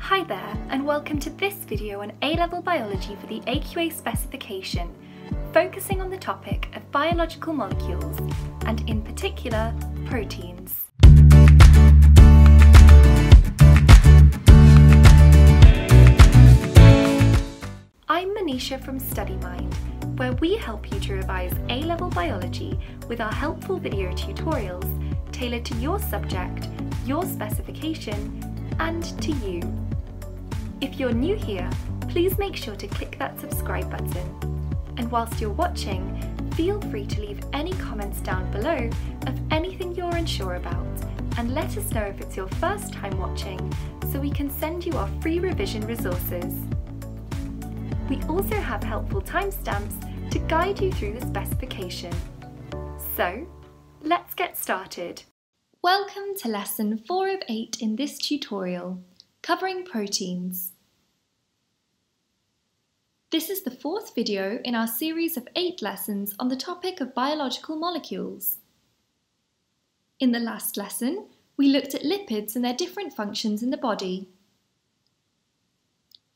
Hi there and welcome to this video on A-Level Biology for the AQA specification, focusing on the topic of biological molecules and in particular proteins. I'm Manisha from StudyMind, where we help you to revise A-Level Biology with our helpful video tutorials tailored to your subject, your specification and to you. If you're new here, please make sure to click that subscribe button. And whilst you're watching, feel free to leave any comments down below of anything you're unsure about and let us know if it's your first time watching so we can send you our free revision resources. We also have helpful timestamps to guide you through the specification. So, let's get started. Welcome to lesson 4 of 8 in this tutorial, covering proteins. This is the fourth video in our series of 8 lessons on the topic of biological molecules. In the last lesson, we looked at lipids and their different functions in the body.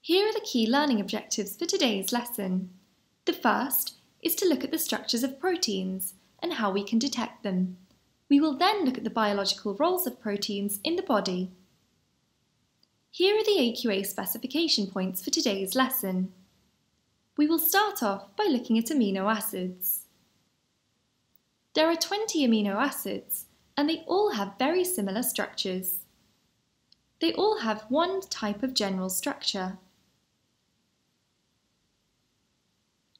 Here are the key learning objectives for today's lesson. The first is to look at the structures of proteins and how we can detect them. We will then look at the biological roles of proteins in the body. Here are the AQA specification points for today's lesson. We will start off by looking at amino acids. There are 20 amino acids, and they all have very similar structures. They all have one type of general structure.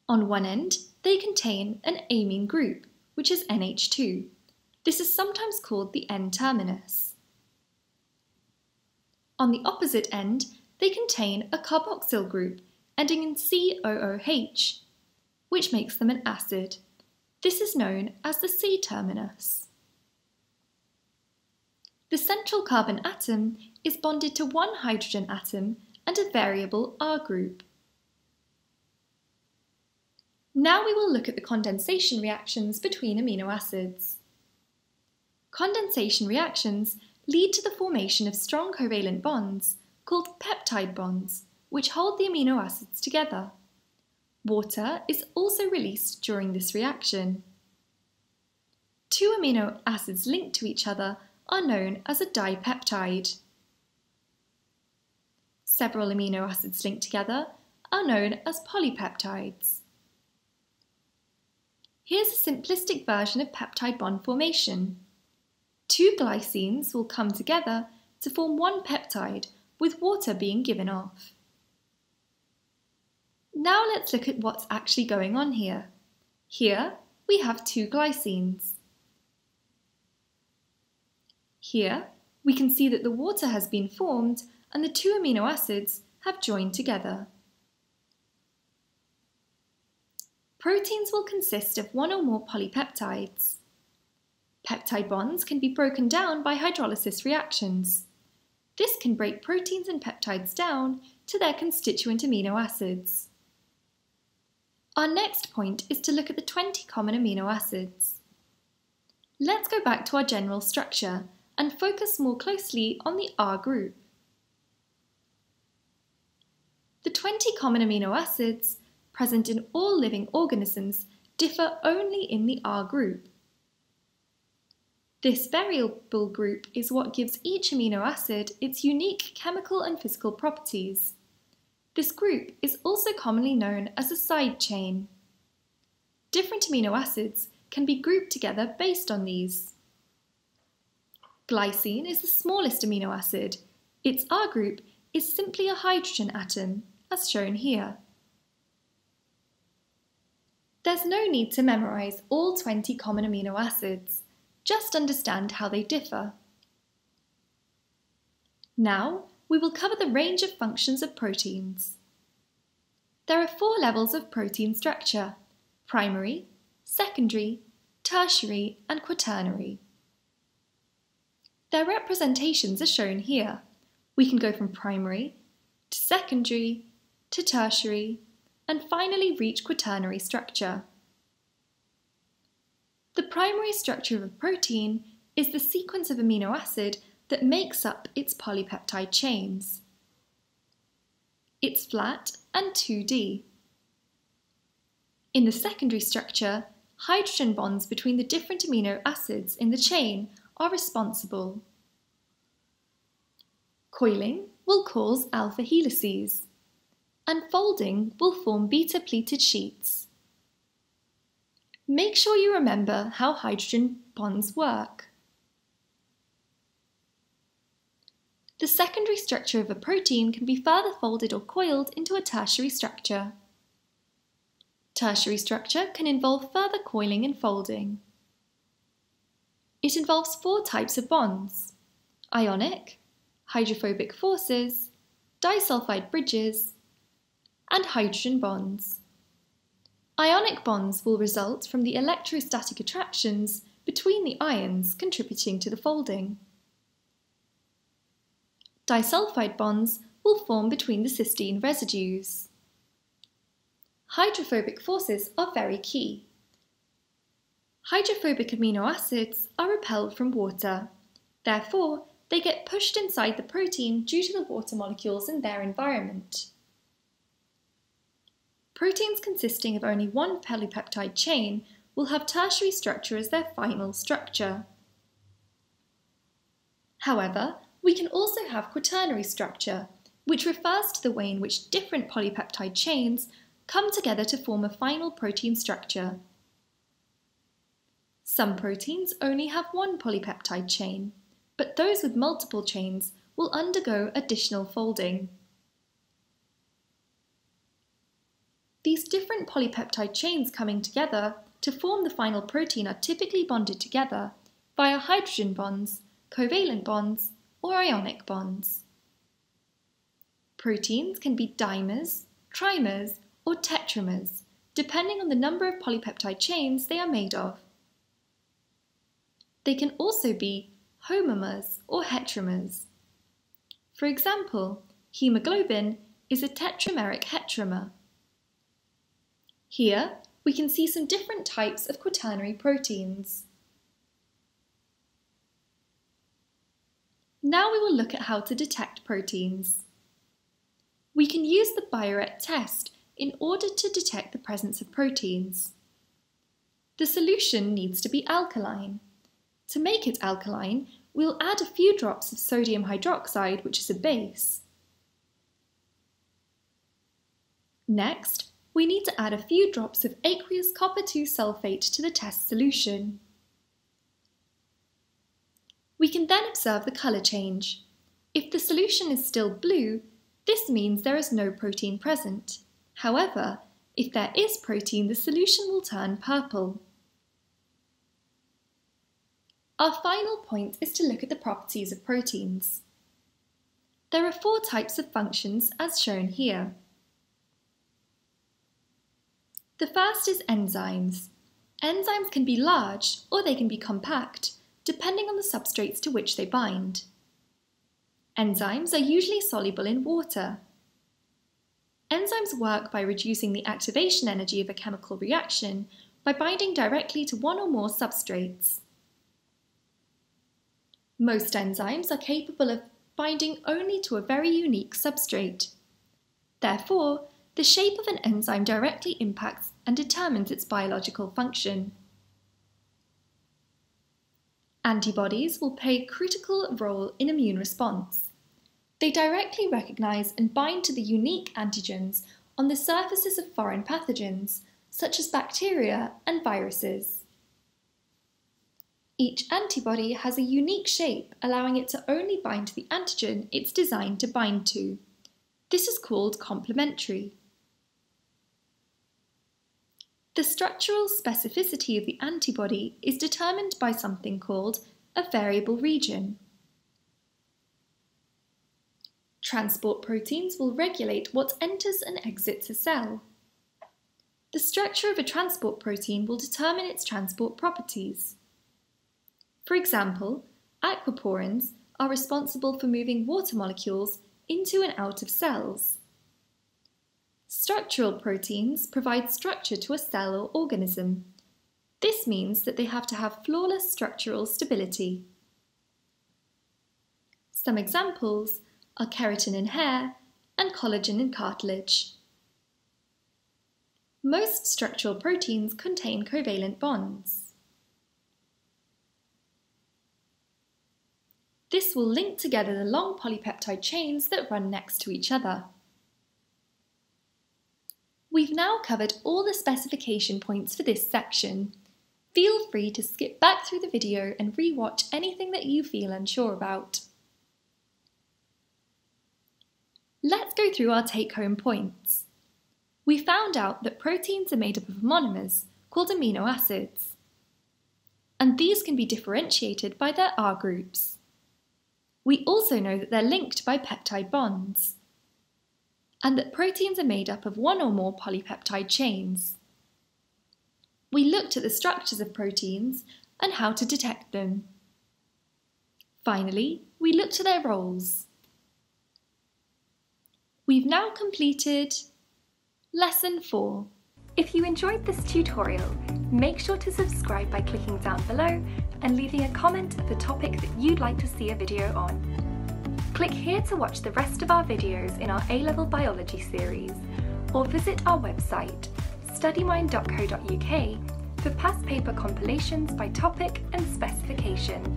On one end, they contain an amine group, which is NH2. This is sometimes called the N-terminus. On the opposite end, they contain a carboxyl group ending in COOH, which makes them an acid. This is known as the C-terminus. The central carbon atom is bonded to one hydrogen atom and a variable R group. Now we will look at the condensation reactions between amino acids. Condensation reactions lead to the formation of strong covalent bonds called peptide bonds, which hold the amino acids together. Water is also released during this reaction. Two amino acids linked to each other are known as a dipeptide. Several amino acids linked together are known as polypeptides. Here's a simplistic version of peptide bond formation. Two glycines will come together to form one peptide with water being given off. Now let's look at what's actually going on here. Here we have two glycines. Here we can see that the water has been formed and the two amino acids have joined together. Proteins will consist of one or more polypeptides. Peptide bonds can be broken down by hydrolysis reactions. This can break proteins and peptides down to their constituent amino acids. Our next point is to look at the 20 common amino acids. Let's go back to our general structure and focus more closely on the R group. The 20 common amino acids present in all living organisms differ only in the R group. This variable group is what gives each amino acid its unique chemical and physical properties. This group is also commonly known as a side chain. Different amino acids can be grouped together based on these. Glycine is the smallest amino acid. Its R group is simply a hydrogen atom, as shown here. There's no need to memorise all 20 common amino acids just understand how they differ. Now, we will cover the range of functions of proteins. There are four levels of protein structure, primary, secondary, tertiary and quaternary. Their representations are shown here. We can go from primary to secondary to tertiary and finally reach quaternary structure. The primary structure of a protein is the sequence of amino acid that makes up its polypeptide chains. it's flat and 2D. In the secondary structure, hydrogen bonds between the different amino acids in the chain are responsible. Coiling will cause alpha helices, and folding will form beta pleated sheets. Make sure you remember how hydrogen bonds work. The secondary structure of a protein can be further folded or coiled into a tertiary structure. Tertiary structure can involve further coiling and folding. It involves four types of bonds, ionic, hydrophobic forces, disulfide bridges, and hydrogen bonds. Ionic bonds will result from the electrostatic attractions between the ions contributing to the folding. Disulfide bonds will form between the cysteine residues. Hydrophobic forces are very key. Hydrophobic amino acids are repelled from water. Therefore, they get pushed inside the protein due to the water molecules in their environment. Proteins consisting of only one polypeptide chain will have tertiary structure as their final structure. However, we can also have quaternary structure, which refers to the way in which different polypeptide chains come together to form a final protein structure. Some proteins only have one polypeptide chain, but those with multiple chains will undergo additional folding. These different polypeptide chains coming together to form the final protein are typically bonded together via hydrogen bonds, covalent bonds, or ionic bonds. Proteins can be dimers, trimers, or tetramers, depending on the number of polypeptide chains they are made of. They can also be homomers or heteromers. For example, hemoglobin is a tetrameric heteromer. Here, we can see some different types of quaternary proteins. Now we will look at how to detect proteins. We can use the Biuret test in order to detect the presence of proteins. The solution needs to be alkaline. To make it alkaline, we'll add a few drops of sodium hydroxide, which is a base. Next, we need to add a few drops of aqueous copper 2 sulfate to the test solution. We can then observe the colour change. If the solution is still blue, this means there is no protein present. However, if there is protein, the solution will turn purple. Our final point is to look at the properties of proteins. There are four types of functions as shown here. The first is enzymes. Enzymes can be large or they can be compact, depending on the substrates to which they bind. Enzymes are usually soluble in water. Enzymes work by reducing the activation energy of a chemical reaction by binding directly to one or more substrates. Most enzymes are capable of binding only to a very unique substrate. Therefore, the shape of an enzyme directly impacts and determines its biological function. Antibodies will play a critical role in immune response. They directly recognise and bind to the unique antigens on the surfaces of foreign pathogens, such as bacteria and viruses. Each antibody has a unique shape, allowing it to only bind to the antigen it's designed to bind to. This is called complementary. The structural specificity of the antibody is determined by something called a variable region. Transport proteins will regulate what enters and exits a cell. The structure of a transport protein will determine its transport properties. For example, aquaporins are responsible for moving water molecules into and out of cells. Structural proteins provide structure to a cell or organism. This means that they have to have flawless structural stability. Some examples are keratin in hair and collagen in cartilage. Most structural proteins contain covalent bonds. This will link together the long polypeptide chains that run next to each other. We've now covered all the specification points for this section. Feel free to skip back through the video and re-watch anything that you feel unsure about. Let's go through our take-home points. We found out that proteins are made up of monomers called amino acids, and these can be differentiated by their R groups. We also know that they're linked by peptide bonds and that proteins are made up of one or more polypeptide chains. We looked at the structures of proteins and how to detect them. Finally, we looked at their roles. We've now completed Lesson 4. If you enjoyed this tutorial, make sure to subscribe by clicking down below and leaving a comment of a topic that you'd like to see a video on. Click here to watch the rest of our videos in our A-Level Biology series, or visit our website, studymind.co.uk, for past paper compilations by topic and specification.